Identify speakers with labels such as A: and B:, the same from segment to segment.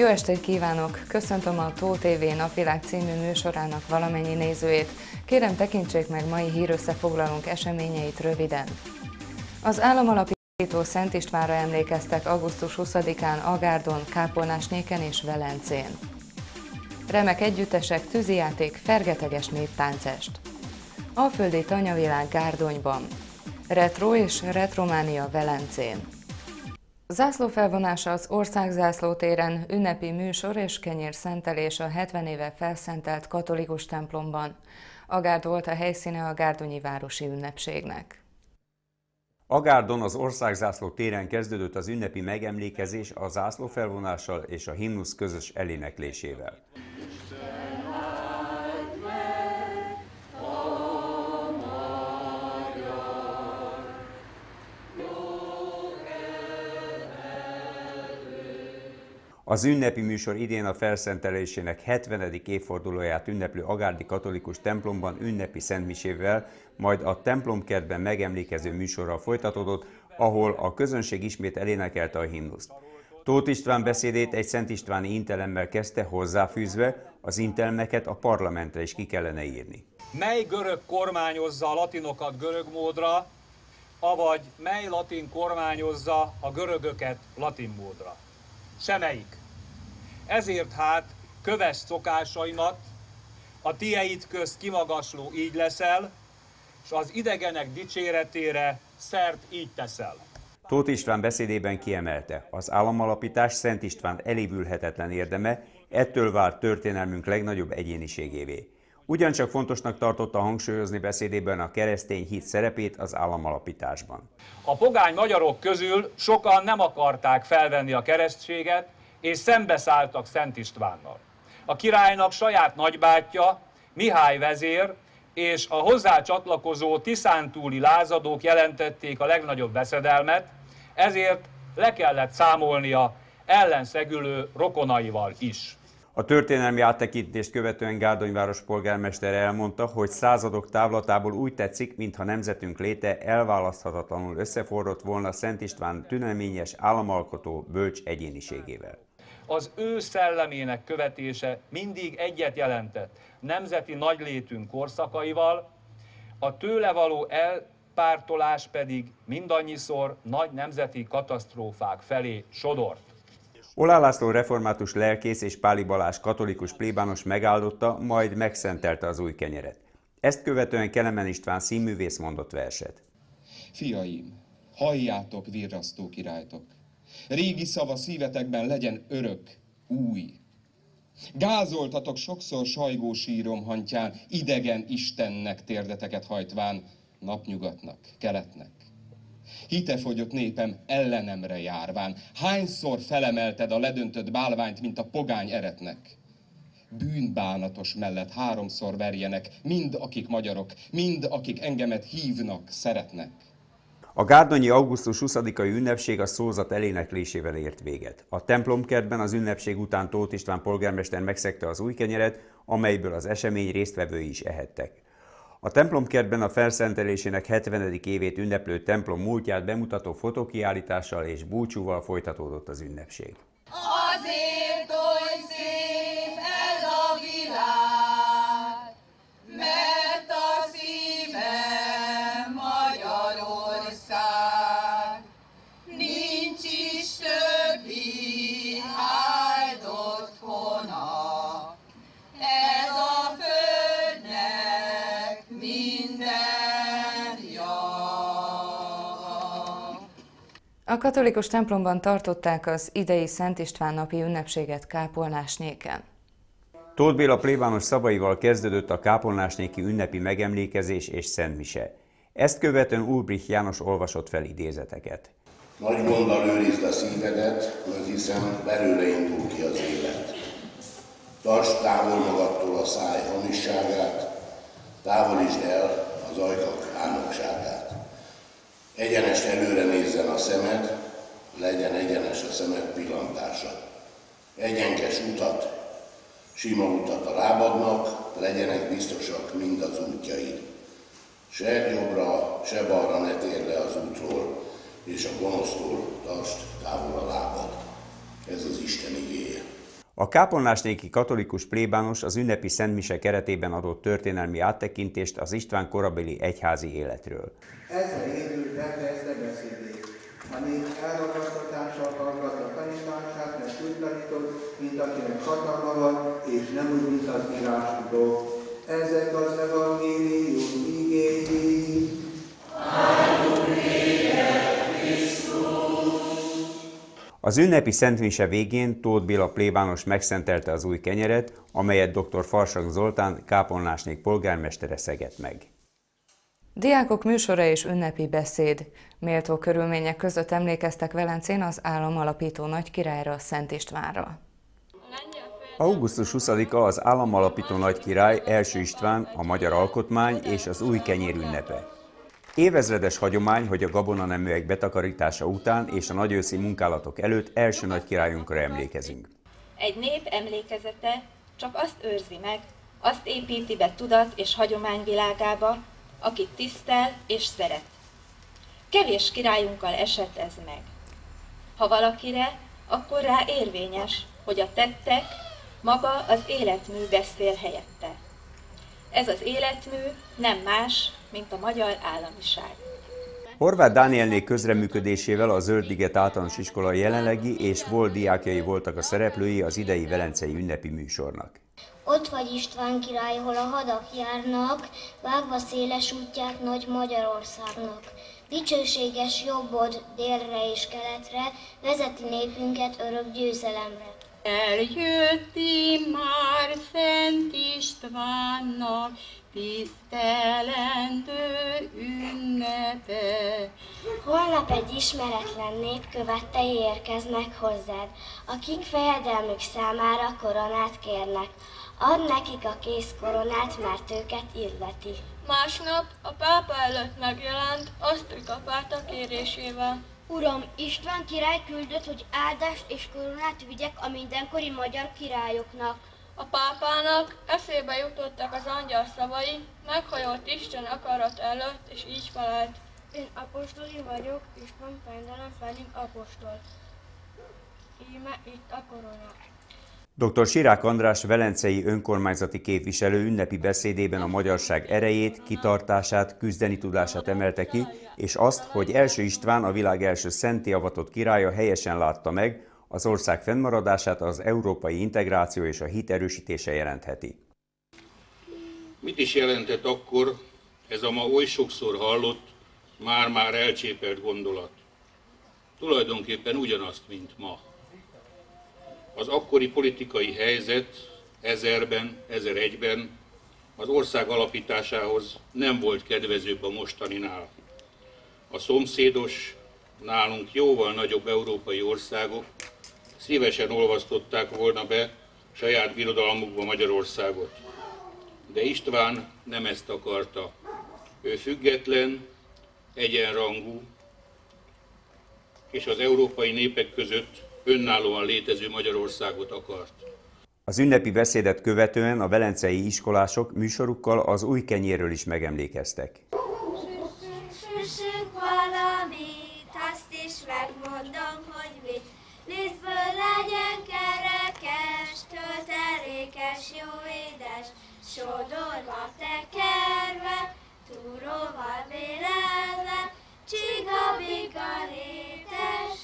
A: Jó estét kívánok! Köszöntöm a Tó TV napvilág című műsorának valamennyi nézőjét. Kérem tekintsék meg mai hírösszefoglalónk eseményeit röviden. Az államalapító Szent Istvánra emlékeztek augusztus 20-án Agárdon, Kápolnásnéken és Velencén. Remek együttesek, tűzijáték, fergeteges néptáncest. Alföldi Tanyavilág Gárdonyban. Retro és Retrománia Velencén. Zászló felvonása az Országzászló téren, ünnepi műsor és kenyér szentelés a 70 éve felszentelt katolikus templomban. Agárd volt a helyszíne a Gárdonyi Városi Ünnepségnek.
B: Agárdon az Országzászló téren kezdődött az ünnepi megemlékezés a zászló felvonással és a himnusz közös eléneklésével. Az ünnepi műsor idén a felszentelésének 70. évfordulóját ünneplő Agárdi Katolikus templomban ünnepi szentmisével, majd a templomkertben megemlékező műsorral folytatódott, ahol a közönség ismét elénekelte a himnuszt. Tóth István beszédét egy Szent Istváni intelemmel kezdte hozzáfűzve, az intelmeket a parlamentre is ki kellene írni.
C: Mely görög kormányozza a latinokat görög módra, avagy mely latin kormányozza a görögöket latin módra? Semmelyik. Ezért hát köves szokásaimat, a tieit közt kimagasló így leszel, és az idegenek dicséretére szert így teszel.
B: Tóth István beszédében kiemelte, az államalapítás Szent István elévülhetetlen érdeme, ettől vált történelmünk legnagyobb egyéniségévé. Ugyancsak fontosnak tartotta hangsúlyozni beszédében a keresztény hit szerepét az államalapításban.
C: A pogány magyarok közül sokan nem akarták felvenni a keresztséget, és szembeszálltak Szent Istvánnal. A királynak saját nagybátyja, Mihály vezér, és a hozzá csatlakozó Tiszántúli lázadók jelentették a legnagyobb veszedelmet, ezért le kellett számolnia ellenszegülő rokonaival is.
B: A történelmi áttekintést követően Gárdonyváros polgármestere elmondta, hogy századok távlatából úgy tetszik, mintha nemzetünk léte elválaszthatatlanul összeforrott volna Szent István tüneményes államalkotó bölcs egyéniségével
C: az ő szellemének követése mindig egyet jelentett nemzeti nagylétünk korszakaival, a tőle való elpártolás pedig mindannyiszor nagy nemzeti katasztrófák felé sodort.
B: Olá László református lelkész és Páli Balázs katolikus plébános megáldotta, majd megszentelte az új kenyeret. Ezt követően Kelemen István színművész mondott verset.
D: Fiaim, halljátok virrasztó királytok! Régi szava szívetekben legyen örök, új. Gázoltatok sokszor sajgó sírom hantján, idegen Istennek térdeteket hajtván, napnyugatnak, keletnek. Hitefogyott népem ellenemre járván, hányszor felemelted a ledöntött bálványt, mint a pogány eretnek? Bűnbánatos mellett háromszor verjenek, mind akik magyarok, mind akik engemet hívnak, szeretnek.
B: A Gárdonyi augusztus 20-ai ünnepség a szózat eléneklésével ért véget. A templomkertben az ünnepség után Tóth István polgármester megszegte az új kenyeret, amelyből az esemény résztvevői is ehettek. A templomkertben a felszentelésének 70. évét ünneplő templom múltját bemutató fotókiállítással és búcsúval folytatódott az ünnepség.
E: Azért, hogy A
A: katolikus templomban tartották az idei Szent István napi ünnepséget Kápolnásnéken.
B: Tóth Béla plébános szavaival kezdődött a kápolnásnéki ünnepi megemlékezés és szentmise. Ezt követően Ulbrich János olvasott fel idézeteket.
F: Nagy gonddal őrizd a szívedet, mert hiszen belőle indul ki az élet. Tartsd távol magadtól a száj hamisságát, távolítsd el az ajkak álmokságát. Egyenest előre nézzen a szemed, legyen egyenes a szemed pillantása. Egyenkes utat, sima utat a lábadnak, legyenek biztosak mind az útjaid. Se jobbra, se balra ne térj le az útról, és a gonosztól tartsd távol a lábad. Ez az Isten igéje.
B: A kápolnásnéki katolikus plébános az ünnepi szentmise keretében adott történelmi áttekintést az István korabeli egyházi életről.
G: Ezzel évül befejezte beszédét. A nép elragasztatással hallgatta tanítását, mert úgy tanított, mint akinek hatalma van, és nem úgy, mint az írás Ezek az evangélium
B: Az ünnepi szentmise végén Tóth Béla plébános megszentelte az új kenyeret, amelyet dr. Farsak Zoltán kápolnásnék polgármestere szegett meg.
A: Diákok műsora és ünnepi beszéd. Méltó körülmények között emlékeztek Velencén az állam alapító nagykirályra, Szent Istvánra.
B: Augusztus 20-a az államalapító nagykirály első István, a magyar alkotmány és az új kenyér ünnepe. Évezredes hagyomány, hogy a gabonaneműek betakarítása után és a nagyőszi munkálatok előtt első nagykirályunkra emlékezünk.
H: Egy nép emlékezete csak azt őrzi meg, azt építi be tudat és hagyomány világába, akit tisztel és szeret. Kevés királyunkkal esett ez meg. Ha valakire, akkor rá érvényes, hogy a tettek, maga az életmű beszél helyette. Ez az életmű nem más, mint a magyar államiság.
B: Horváth Dánielné közreműködésével a Zöldiget általános iskola jelenlegi és volt diákjai voltak a szereplői az idei velencei ünnepi műsornak.
I: Ott vagy István király, hol a hadak járnak, vágva széles útját nagy Magyarországnak. Dicsőséges jobbod délre és keletre, vezeti népünket örök győzelemre.
E: Eljötti már Szent Istvánnak tisztelendő ünnepe.
I: Holnap egy ismeretlen nép követei érkeznek hozzád, akik fejedelmük számára koronát kérnek. Add nekik a kész koronát, mert őket illeti.
J: Másnap a pápa előtt megjelent Asztrikapáta kérésével.
K: Uram, István király küldött, hogy áldást és koronát vigyek a mindenkori magyar királyoknak.
J: A pápának eszébe jutottak az angyal szavai, meghajolt Isten akarat előtt, és így felelt.
K: Én apostoli vagyok, István fendelem felim apostol. Íme itt a korona.
B: Dr. Sirák András velencei önkormányzati képviselő ünnepi beszédében a magyarság erejét, kitartását, küzdeni tudását emelte ki, és azt, hogy első István a világ első szenti avatott királya helyesen látta meg, az ország fennmaradását az európai integráció és a hit erősítése jelentheti.
L: Mit is jelentett akkor ez a ma oly sokszor hallott, már-már elcsépelt gondolat? Tulajdonképpen ugyanazt, mint ma. Az akkori politikai helyzet ezerben, ezer egyben az ország alapításához nem volt kedvezőbb a mostaninál. A szomszédos, nálunk jóval nagyobb európai országok szívesen olvasztották volna be saját birodalmukba Magyarországot. De István nem ezt akarta. Ő független, egyenrangú, és az európai népek között önállóan létező Magyarországot akart.
B: Az ünnepi beszédet követően a velencei iskolások műsorukkal az új kenyéről is megemlékeztek.
I: Süssünk valamit, azt is megmondom, hogy mit. Lisztből legyen kerekes, töltelékes, jó édes, sodorva tekerve, túróval vélelve, csiga-biga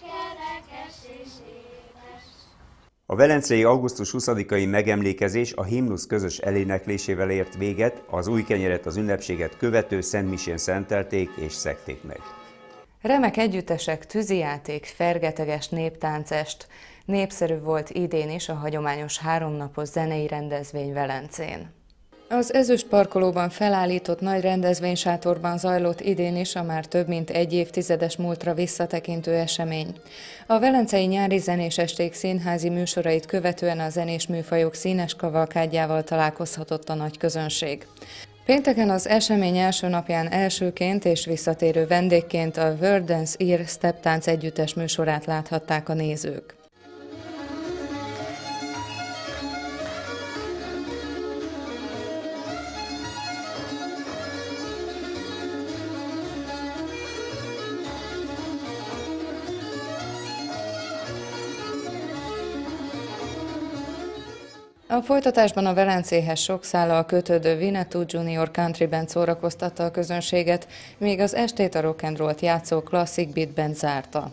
I: kerekes és édes.
B: A velencei augusztus 20-ai megemlékezés a himnusz közös eléneklésével ért véget, az új kenyeret az ünnepséget követő Szentmisén szentelték és szekték meg.
A: Remek együttesek, tűzijáték, fergeteges néptáncest. Népszerű volt idén is a hagyományos háromnapos zenei rendezvény Velencén. Az Ezüst parkolóban felállított nagy rendezvénysátorban zajlott idén is a már több mint egy évtizedes múltra visszatekintő esemény. A Velencei Nyári Zenés Esték színházi műsorait követően a zenés műfajok színes kavalkádjával találkozhatott a nagy közönség. Pénteken az esemény első napján elsőként és visszatérő vendégként a World Dance Ear Step Tánc együttes műsorát láthatták a nézők. A folytatásban a Velencéhez sok szállal kötődő Vinetú Junior Country Band szórakoztatta a közönséget, míg az estét a rock and roll játszó Classic Beat Band zárta.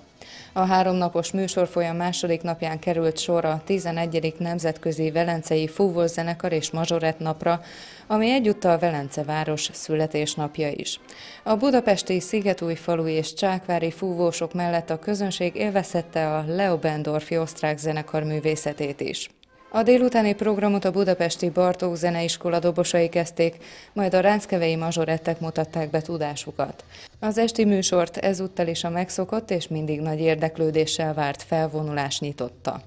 A: A háromnapos műsorfolyam második napján került sor a 11. Nemzetközi Velencei Fúvós Zenekar és Mazsorett napra, ami egyúttal Velence város születésnapja is. A budapesti Szigetújfalu és Csákvári fúvósok mellett a közönség élvezhette a Leo Bendorfi osztrák zenekar művészetét is. A délutáni programot a budapesti Bartók Zeneiskola dobosai kezdték, majd a ráckevei mazsorettek mutatták be tudásukat. Az esti műsort ezúttal is a megszokott és mindig nagy érdeklődéssel várt felvonulás nyitotta.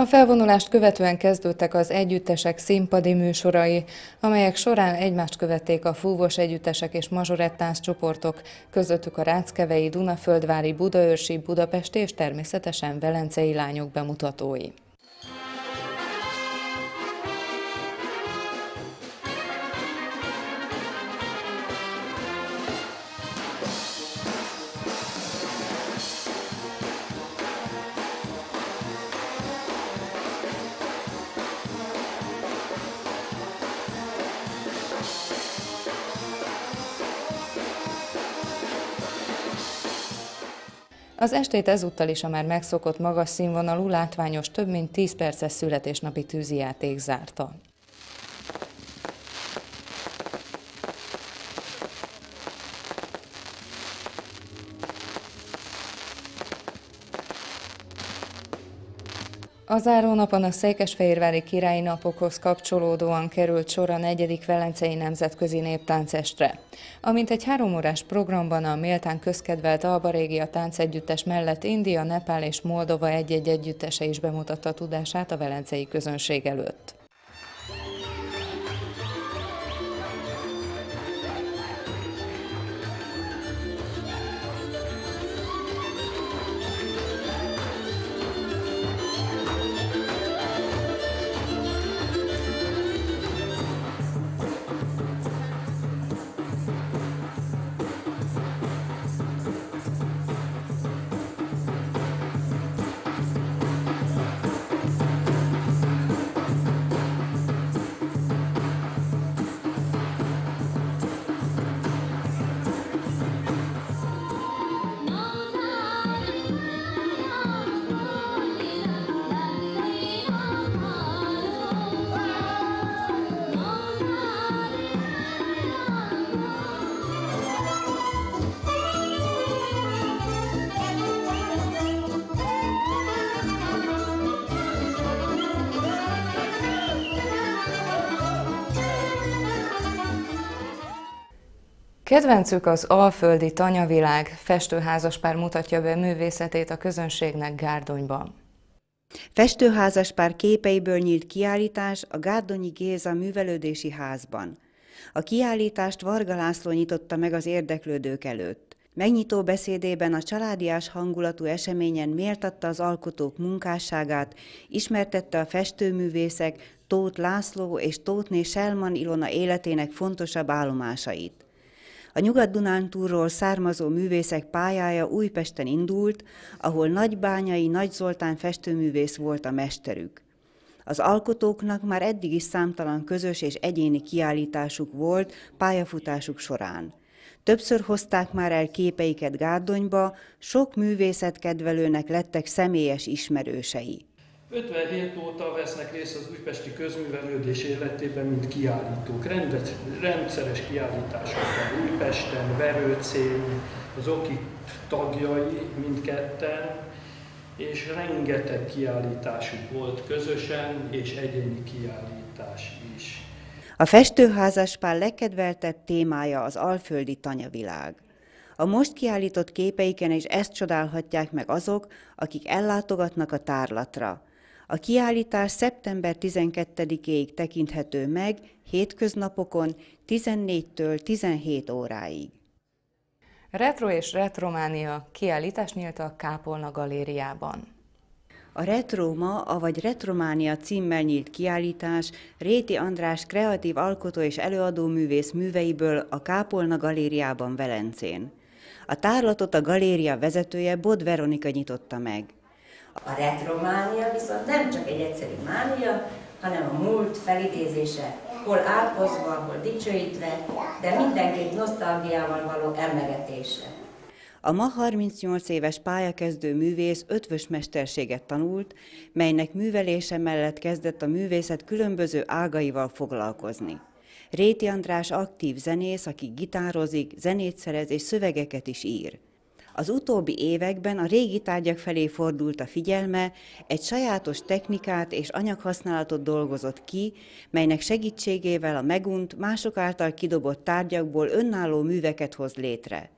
A: A felvonulást követően kezdődtek az együttesek színpadi műsorai, amelyek során egymást követték a fúvos együttesek és mazsorettánc csoportok, közöttük a Ráckevei, Dunaföldvári, Budaörsi, Budapesti és természetesen Velencei lányok bemutatói. Az estét ezúttal is a már megszokott magas színvonalú, látványos, több mint 10 perces születésnapi tűzijáték zárta. A zárónapon a Székesfehérvári királyi napokhoz kapcsolódóan került sor a negyedik Velencei Nemzetközi Néptáncestre. Amint egy háromórás programban a méltán közkedvelt Alba Régia táncegyüttes mellett India, Nepál és Moldova egy-egy együttese is bemutatta tudását a velencei közönség előtt. Kedvencük az Alföldi Tanyavilág, festőházaspár mutatja be művészetét a közönségnek Gárdonyban.
M: Festőházaspár képeiből nyílt kiállítás a Gárdonyi Géza művelődési házban. A kiállítást Varga László nyitotta meg az érdeklődők előtt. Megnyitó beszédében a családiás hangulatú eseményen méltatta az alkotók munkásságát, ismertette a festőművészek Tóth László és Tóthné Selman Ilona életének fontosabb állomásait. A Nyugat-Dunántúrról származó művészek pályája Újpesten indult, ahol Nagybányai Nagy Zoltán festőművész volt a mesterük. Az alkotóknak már eddig is számtalan közös és egyéni kiállításuk volt pályafutásuk során. Többször hozták már el képeiket Gárdonyba, sok művészetkedvelőnek lettek személyes ismerősei.
N: 57 óta vesznek részt az újpesti közművelődés életében, mint kiállítók. Rendet, rendszeres kiállításokban Újpesten, Verőcén, az OKI tagjai mindketten, és rengeteg kiállításuk volt közösen, és egyéni kiállítás is.
M: A festőházaspál legkedveltebb témája az alföldi tanyavilág. A most kiállított képeiken is ezt csodálhatják meg azok, akik ellátogatnak a tárlatra. A kiállítás szeptember 12-ig tekinthető meg, hétköznapokon 14-től 17 óráig.
A: Retro és Retrománia kiállítás nyílt a Kápolna galériában.
M: A Retroma, avagy Retrománia címmel nyílt kiállítás Réti András kreatív alkotó és előadóművész műveiből a Kápolna galériában Velencén. A tárlatot a galéria vezetője Bod Veronika nyitotta meg.
O: A retrománia viszont nem csak egy egyszerű mánia, hanem a múlt felidézése, hol álkozva, hol dicsőítve, de mindenképp nosztalgiával való emlegetése.
M: A ma 38 éves pályakezdő művész ötvös mesterséget tanult, melynek művelése mellett kezdett a művészet különböző ágaival foglalkozni. Réti András aktív zenész, aki gitározik, zenét szerez és szövegeket is ír. Az utóbbi években a régi tárgyak felé fordult a figyelme, egy sajátos technikát és anyaghasználatot dolgozott ki, melynek segítségével a megunt, mások által kidobott tárgyakból önálló műveket hoz létre.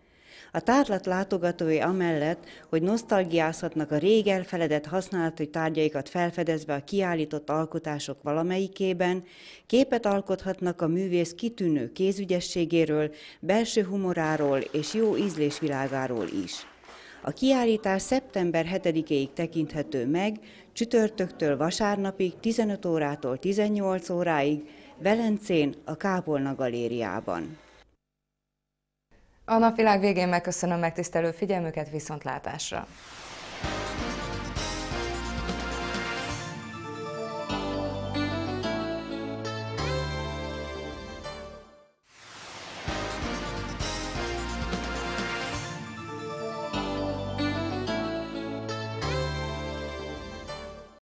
M: A tárlat látogatói amellett, hogy nosztalgiázhatnak a rég elfeledett használati tárgyaikat felfedezve a kiállított alkotások valamelyikében, képet alkothatnak a művész kitűnő kézügyességéről, belső humoráról és jó ízlésvilágáról is. A kiállítás szeptember 7-ig tekinthető meg, csütörtöktől vasárnapig 15 órától 18 óráig, Velencén a Kápolna galériában.
A: A napvilág végén megköszönöm megtisztelő figyelmüket viszontlátásra!